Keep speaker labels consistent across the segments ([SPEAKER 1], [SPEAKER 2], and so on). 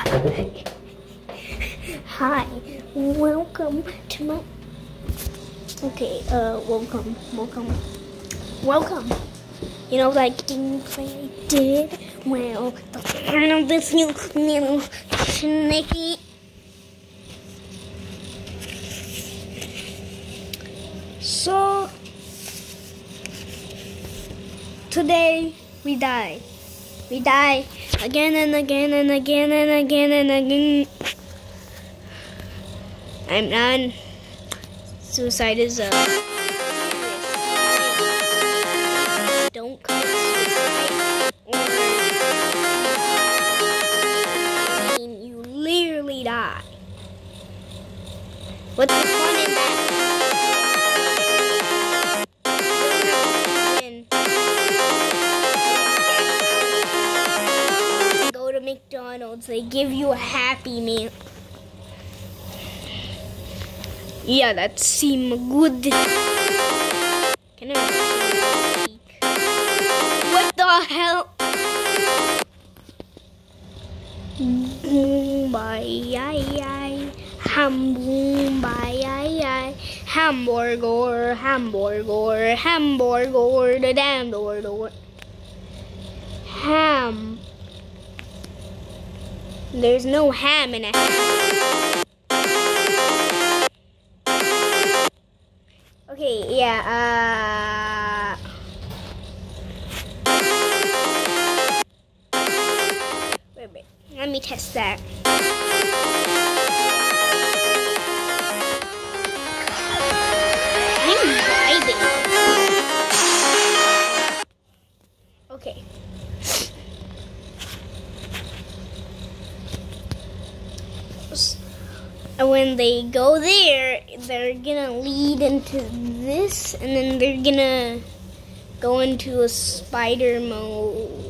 [SPEAKER 1] Hi, welcome to my. Okay, uh, welcome, welcome, welcome. You know that gameplay I did? Well, the fan of this new little sneaky. So, today we die. We die again and again and again and again and again. I'm done. Suicide is a Yeah, that seemed good. Can I? What the hell? Boom, bye, ay, ay. Ham. Hamburger, hamburger, hamburger, the damn door, door. Ham. There's no ham in it. Okay, yeah, uh. Wait, wait. Let me test that. And when they go there, they're gonna lead into this, and then they're gonna go into a spider mode.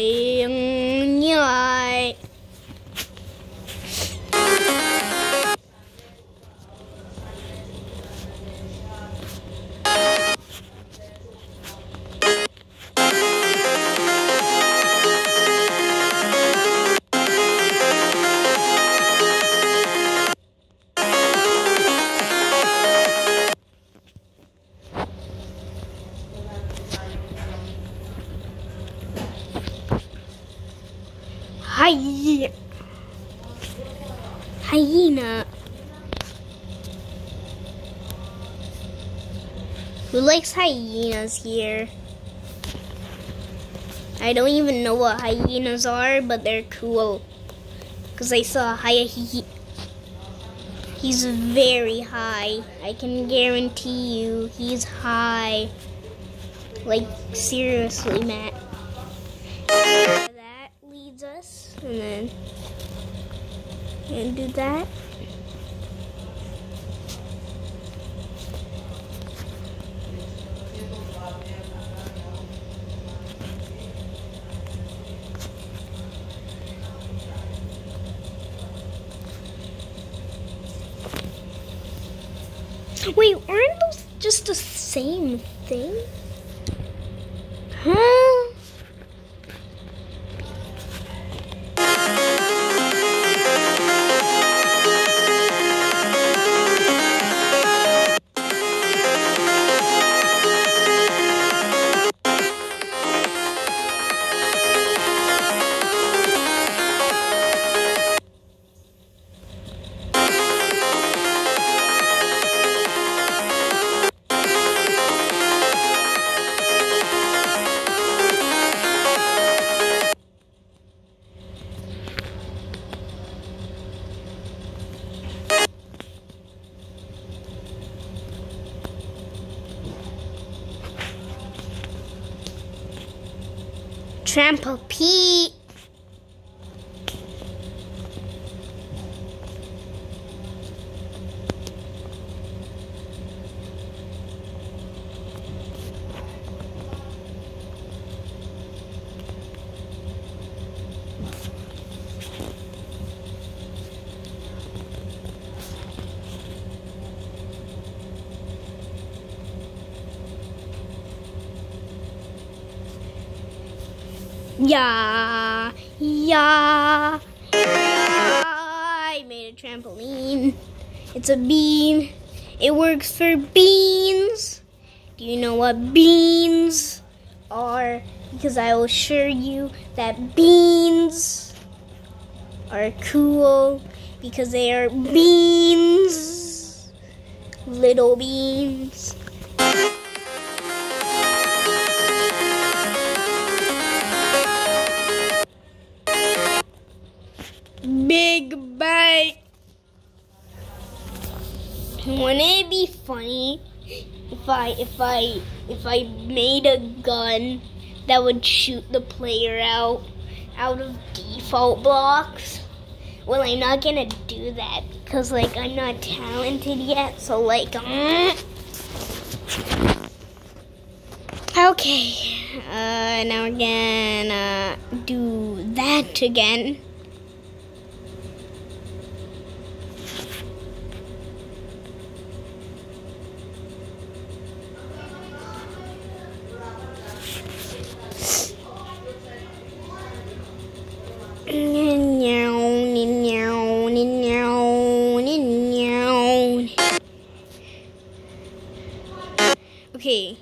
[SPEAKER 1] Hyenas here? I don't even know what hyenas are, but they're cool. Because I saw a hyena. He's very high. I can guarantee you he's high. Like, seriously, Matt. That leads us, and then and do that. Wait, aren't those just the same thing? Trample Yeah, yeah. I made a trampoline. It's a bean. It works for beans. Do you know what beans are? Because I will assure you that beans are cool because they are beans. Little beans. Wouldn't it be funny if I if I if I made a gun that would shoot the player out out of default blocks? Well, I'm not gonna do that because like I'm not talented yet. So like, mm. okay. Uh, now we're gonna do that again. Okay.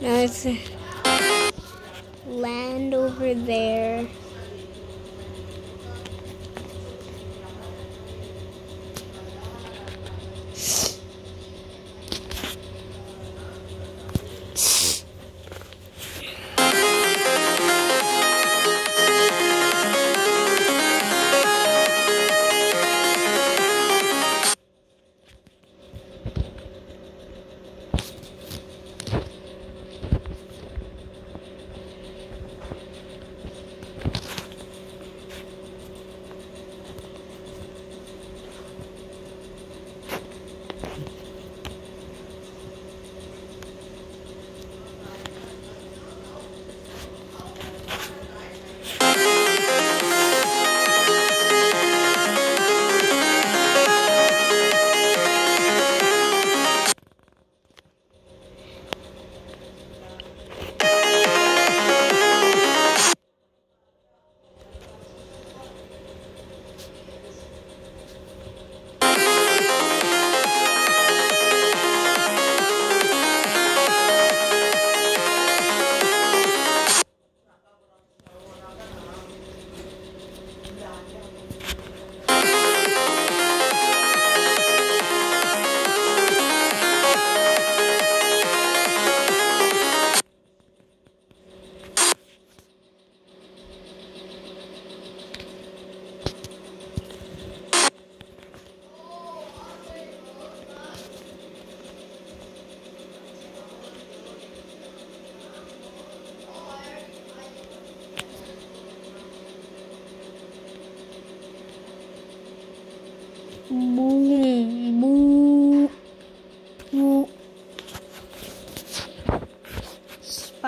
[SPEAKER 1] Now let's land over there.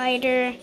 [SPEAKER 1] Spider.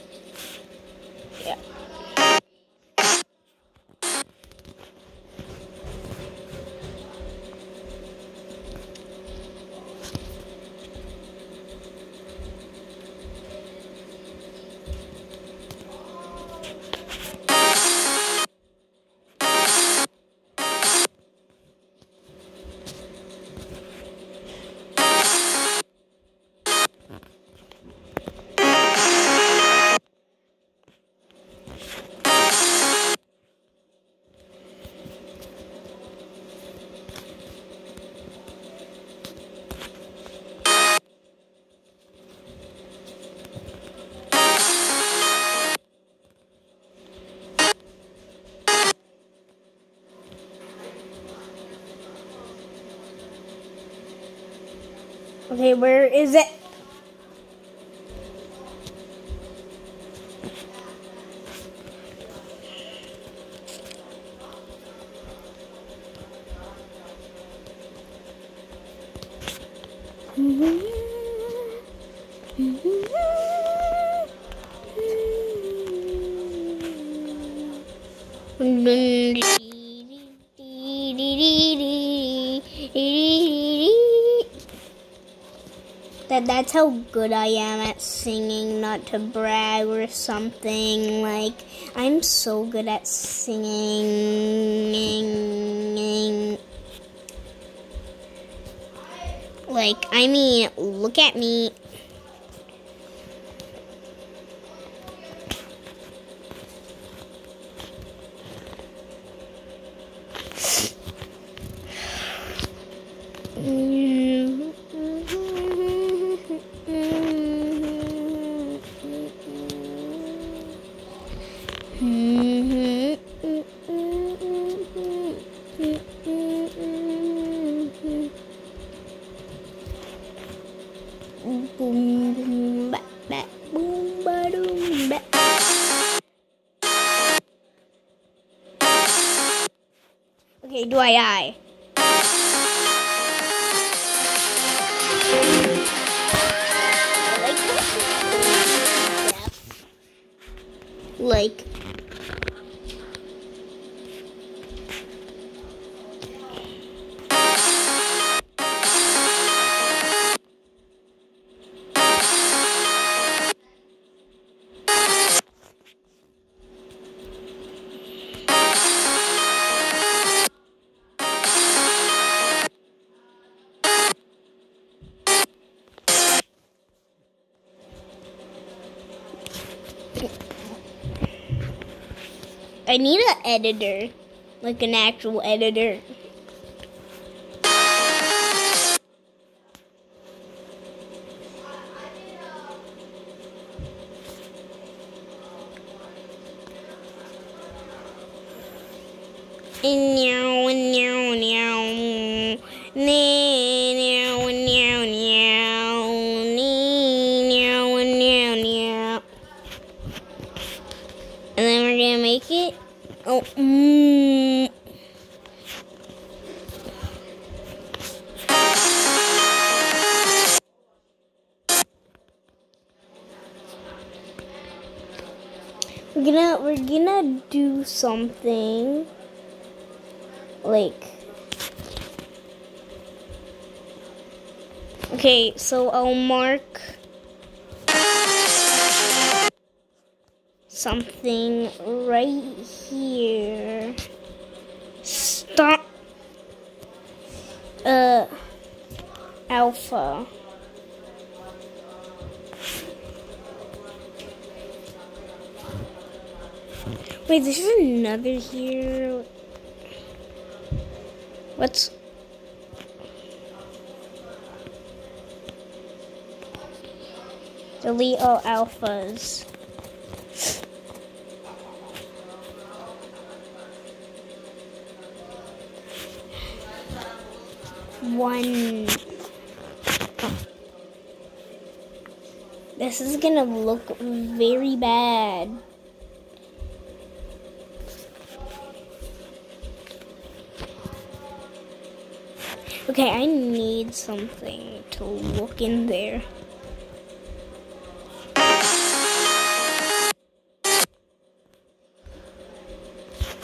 [SPEAKER 1] Okay, where is it? That that's how good I am at singing, not to brag or something. Like I'm so good at singing. Like I mean, look at me. boom FYI. I need an editor, like an actual editor. We're gonna we're gonna do something like Okay, so I'll mark something right here. Stop. Uh, alpha. Wait, this is another here. What's delete all alphas? One. Oh. This is gonna look very bad. Okay, I need something to look in there.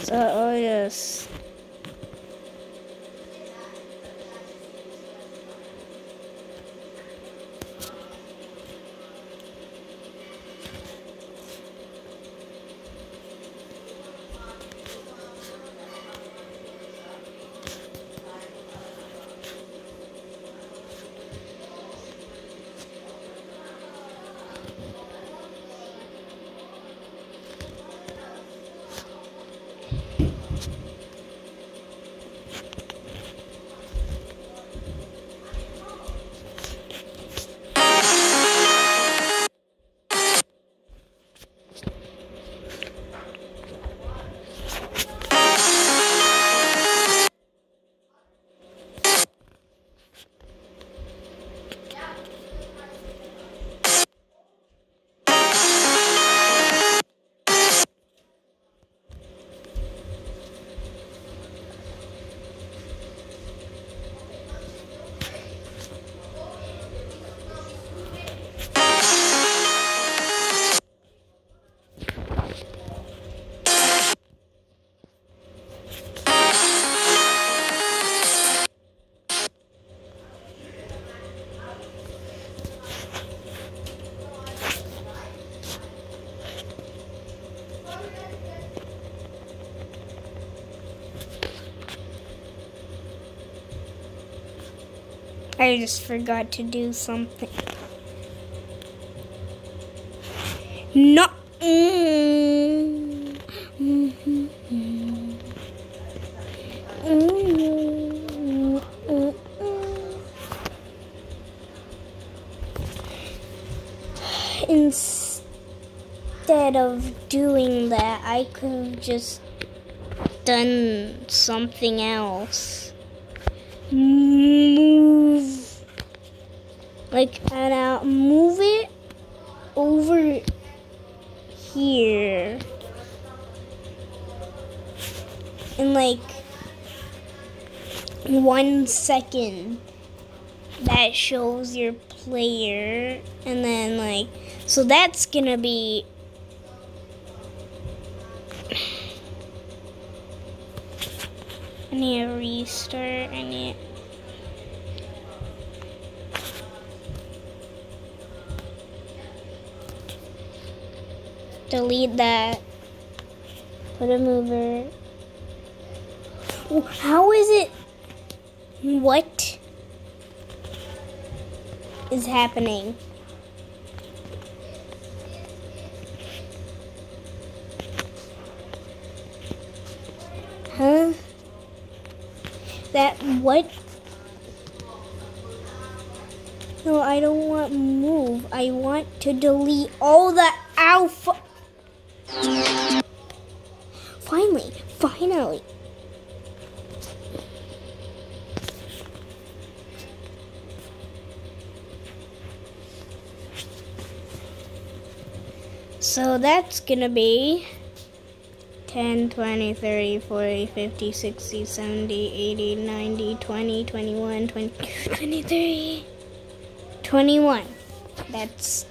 [SPEAKER 1] So oh, I'll just I just forgot to do something. No. Instead of doing that, I could have just done something else. Move. Like, and I'll move it over here. In like one second that shows your player and then like so that's gonna be I need to restart I need delete that put a mover how is it what is happening? Huh? That what? No, I don't want move. I want to delete all the alpha. Finally, finally. So that's gonna be 10, 20, 30, 40, 50, 60, 70, 80, 90, 20, 21, 20, 23, 21. That's.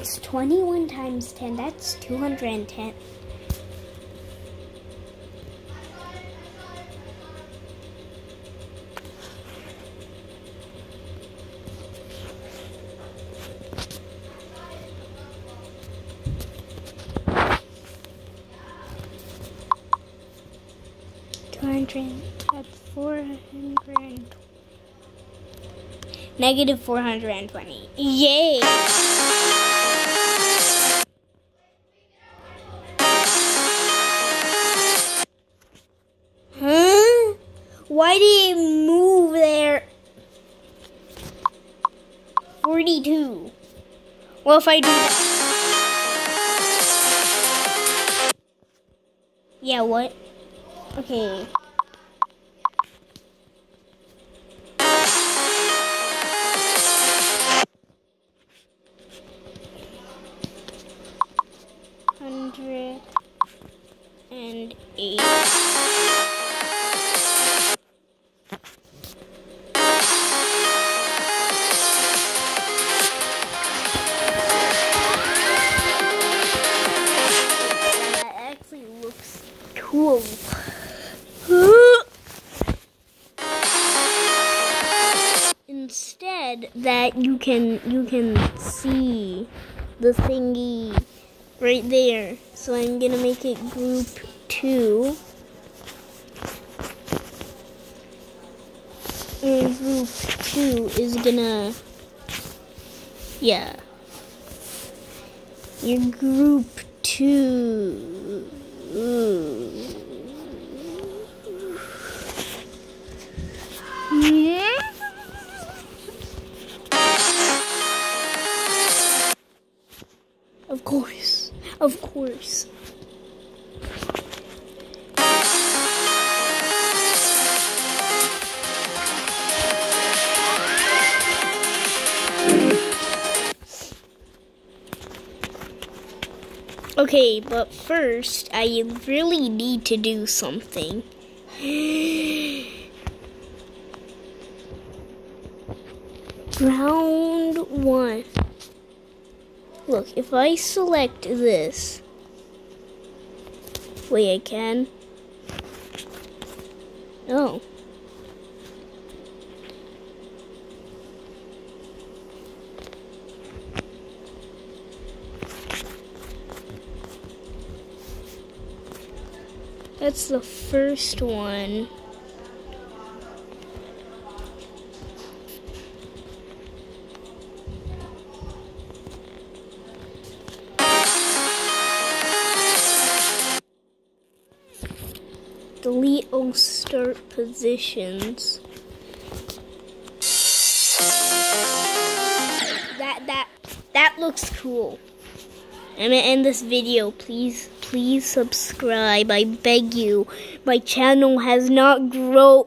[SPEAKER 1] What's 21 times 10? That's 210. Two hundred. That's four hundred. Negative four hundred and twenty. Yay! Forty-two. Well, if I do that. Yeah, what? Okay. That you can you can see the thingy right there. So I'm gonna make it group two. And group two is gonna yeah. Your group two. Yeah. Of course. Of course. Okay, but first, I really need to do something. Round one. Look, if I select this. Wait, I can. Oh. That's the first one. Positions. That that that looks cool. I'm gonna end this video. Please, please subscribe. I beg you. My channel has not grown